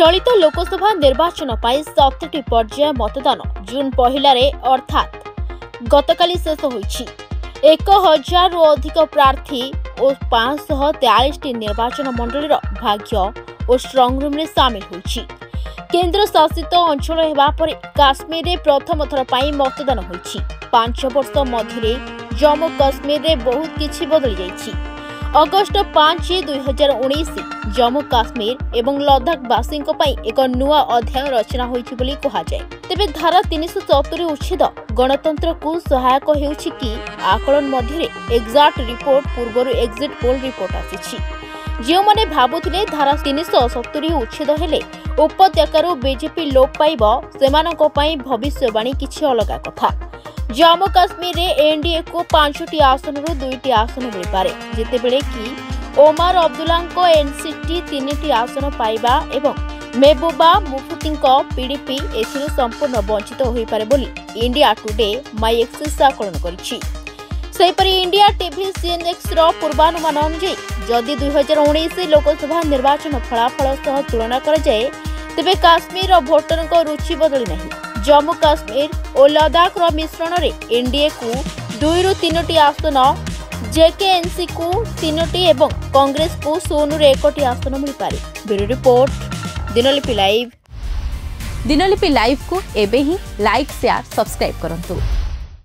চলিত লোকসভা ନିର୍ବାଚନ ପାଇଁ ସତଟି ପର୍ଯ୍ୟାୟ ମତଦାନ ଜୁନ୍ ପହିଲାରେ ଅର୍ଥାତ୍ ଗତକାଲି ଶେଷ ହୋଇଛି ଏକ ହଜାରରୁ ଅଧିକ ପ୍ରାର୍ଥୀ ଓ ପାଞ୍ଚଶହ ତେୟାଳିଶଟି ନିର୍ବାଚନ ମଣ୍ଡଳୀର ଭାଗ୍ୟ ଓ ଷ୍ଟ୍ରଙ୍ଗରୁମ୍ରେ ସାମିଲ ହୋଇଛି କେନ୍ଦ୍ରଶାସିତ ଅଞ୍ଚଳ ହେବା ପରେ କାଶ୍ମୀରରେ ପ୍ରଥମ ଥର ପାଇଁ ମତଦାନ ହୋଇଛି ପାଞ୍ଚ ବର୍ଷ ମଧ୍ୟରେ ଜମ୍ମୁ କାଶ୍ମୀରରେ ବହୁତ କିଛି ବଦଳି ଯାଇଛି ଅଗଷ୍ଟ ପାଞ୍ଚ ଦୁଇହଜାର ଉଣେଇଶ ଜମ୍ମୁ କାଶ୍ମୀର ଏବଂ ଲଦାଖବାସୀଙ୍କ ପାଇଁ ଏକ ନୂଆ ଅଧ୍ୟାୟ ରଚନା ହୋଇଛି ବୋଲି କୁହାଯାଏ ତେବେ ଧାରା ତିନିଶହ ସତୁରି ଉଚ୍ଛେଦ ଗଣତନ୍ତ୍ରକୁ ସହାୟକ ହେଉଛି କି ଆକଳନ ମଧ୍ୟରେ ଏକ୍ଜାକ୍ଟ ରିପୋର୍ଟ ପୂର୍ବରୁ ଏକ୍ଜିଟ୍ ପୋଲ୍ ରିପୋର୍ଟ ଆସିଛି ଯେଉଁମାନେ ଭାବୁଥିଲେ ଧାରା ତିନିଶହ ସତୁରି ଉଚ୍ଛେଦ ହେଲେ ଉପତ୍ୟକାରୁ ବିଜେପି ଲୋପ ପାଇବ ସେମାନଙ୍କ ପାଇଁ ଭବିଷ୍ୟବାଣୀ କିଛି ଅଲଗା କଥା ଜାମ୍ମୁ କାଶ୍ମୀରରେ ଏନ୍ଡିଏକୁ ପାଞ୍ଚଟି ଆସନରୁ ଦୁଇଟି ଆସନ ମିଳିପାରେ ଯେତେବେଳେ କି ଓମାର ଅବଦୁଲ୍ଲାଙ୍କ ଏନ୍ସିଟି ତିନିଟି ଆସନ ପାଇବା ଏବଂ ମେବୁବା ମୁଫତିଙ୍କ ପିଡିପି ଏଥିରୁ ସମ୍ପୂର୍ଣ୍ଣ ବଞ୍ଚିତ ହୋଇପାରେ ବୋଲି ଇଣ୍ଡିଆ ଟୁଡେ ମାଇ ଏକ୍ସିସ୍ ଆକଳନ କରିଛି সেইপরি ইন্ডিয়া টিভি সিএনএক্স ৰ পূৰ্বানুমান অনুসৰি যদি 2019 लोकसभा নিৰ্বাচনৰ ফলাফলৰ সৈতে তুলনা কৰা যায় তebe কাশ্মীৰৰ ভোটৰক ৰুচি બદলি নাই জম্মু কাশ্মীৰ অলাদাৰৰ মিশ্ৰণৰে এনডিএক 2 ৰ 3 টি আসন জে কে এন সি ক 3 টি আৰু কংগ্ৰেছক 1 ৰ 1 টি আসন মিলি পৰে bureau report Dinlipi live Dinlipi লাইভক এবেই হেই লাইক শেয়ার সাবস্ক্রাইব কৰন্তু